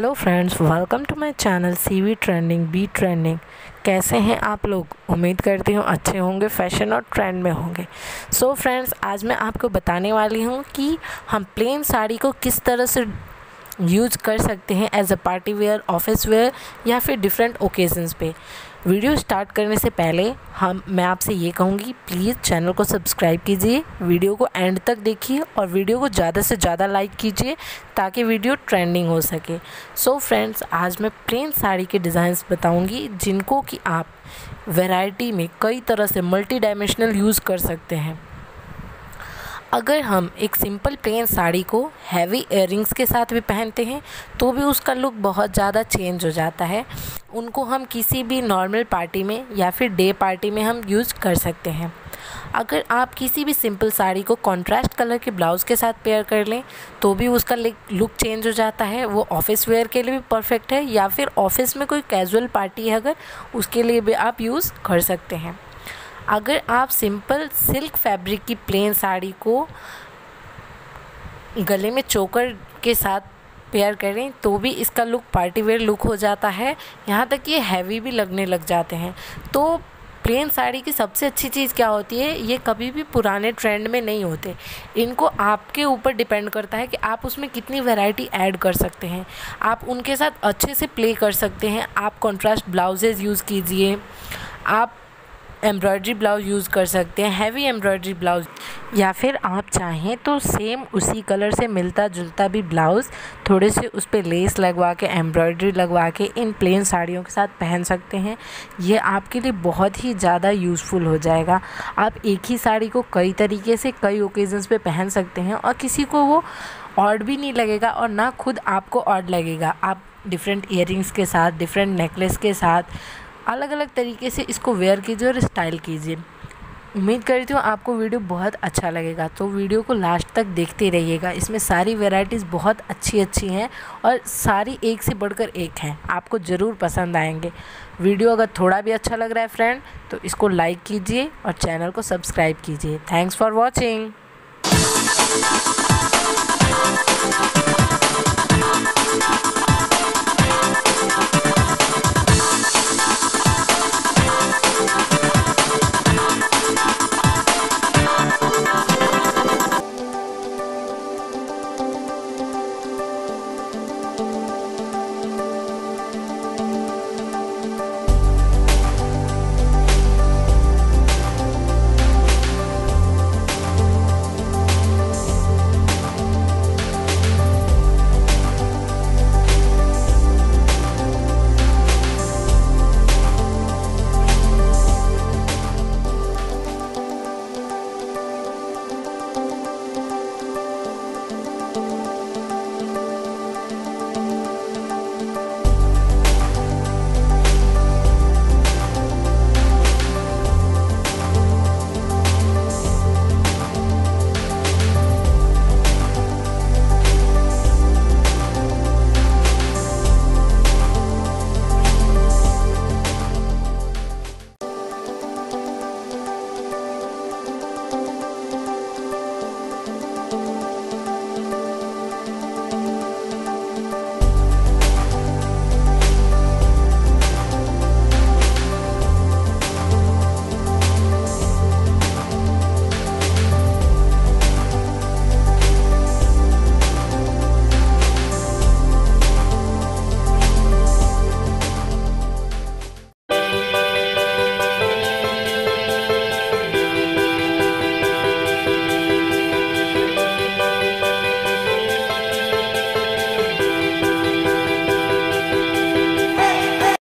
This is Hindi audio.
Hello friends welcome to my channel CV trending B trending कैसे हैं आप लोग? उम्मीद करती हूँ अच्छे होंगे फ़ैशन और ट्रेंड में होंगे. सो so फ्रेंड्स आज मैं आपको बताने वाली हूँ कि हम प्लेन साड़ी को किस तरह से यूज़ कर सकते हैं as a party wear office wear या फिर डिफरेंट ओकेजन्स पे। वीडियो स्टार्ट करने से पहले हम, मैं आपसे ये कहूँगी प्लीज़ चैनल को सब्सक्राइब कीजिए वीडियो को एंड तक देखिए और वीडियो को ज़्यादा से ज़्यादा लाइक कीजिए ताकि वीडियो ट्रेंडिंग हो सके। सो so फ्रेंड्स आज मैं प्लेन साड़ी के डिज़ाइंस बताऊँगी जिनको कि आप वैरायटी में कई तरह से मल्टी डायमेंशनल यूज़ कर सकते हैं। अगर हम एक सिंपल प्लेन साड़ी को हैवी इयरिंग्स के साथ भी पहनते हैं तो भी उसका लुक बहुत ज़्यादा चेंज हो जाता है। उनको हम किसी भी नॉर्मल पार्टी में या फिर डे पार्टी में हम यूज़ कर सकते हैं। अगर आप किसी भी सिंपल साड़ी को कॉन्ट्रास्ट कलर के ब्लाउज़ के साथ पेयर कर लें तो भी उसका लुक चेंज हो जाता है। वो ऑफ़िस वेयर के लिए भी परफेक्ट है, या फिर ऑफ़िस में कोई कैजुअल पार्टी है अगर, उसके लिए भी आप यूज़ कर सकते हैं। अगर आप सिंपल सिल्क फैब्रिक की प्लेन साड़ी को गले में चोकर के साथ पेयर करें तो भी इसका लुक पार्टी वेयर लुक हो जाता है। यहाँ तक ये हैवी भी लगने लग जाते हैं। तो प्लेन साड़ी की सबसे अच्छी चीज़ क्या होती है, ये कभी भी पुराने ट्रेंड में नहीं होते। इनको आपके ऊपर डिपेंड करता है कि आप उसमें कितनी वैरायटी ऐड कर सकते हैं। आप उनके साथ अच्छे से प्ले कर सकते हैं। आप कॉन्ट्रास्ट ब्लाउजेज़ यूज़ कीजिए। आप एम्ब्रॉयड्री ब्लाउज़ यूज़ कर सकते हैं, हैवी एम्ब्रॉयड्री ब्लाउज़। या फिर आप चाहें तो सेम उसी कलर से मिलता जुलता भी ब्लाउज़, थोड़े से उस पर लेस लगवा के, एम्ब्रॉयड्री लगवा के, इन प्लेन साड़ियों के साथ पहन सकते हैं। ये आपके लिए बहुत ही ज़्यादा यूज़फुल हो जाएगा। आप एक ही साड़ी को कई तरीके से, कई ओकेजन्स पे पहन सकते हैं और किसी को वो ऑड भी नहीं लगेगा और ना खुद आपको ऑड लगेगा। आप डिफरेंट इयर के साथ, डिफरेंट नेकलेस के साथ अलग अलग तरीके से इसको वेयर कीजिए और स्टाइल कीजिए। उम्मीद करती हूँ आपको वीडियो बहुत अच्छा लगेगा तो वीडियो को लास्ट तक देखते रहिएगा। इसमें सारी वेराइटीज़ बहुत अच्छी अच्छी हैं और सारी एक से बढ़कर एक हैं। आपको ज़रूर पसंद आएँगे। वीडियो अगर थोड़ा भी अच्छा लग रहा है फ्रेंड तो इसको लाइक कीजिए और चैनल को सब्सक्राइब कीजिए। Thanks for watching.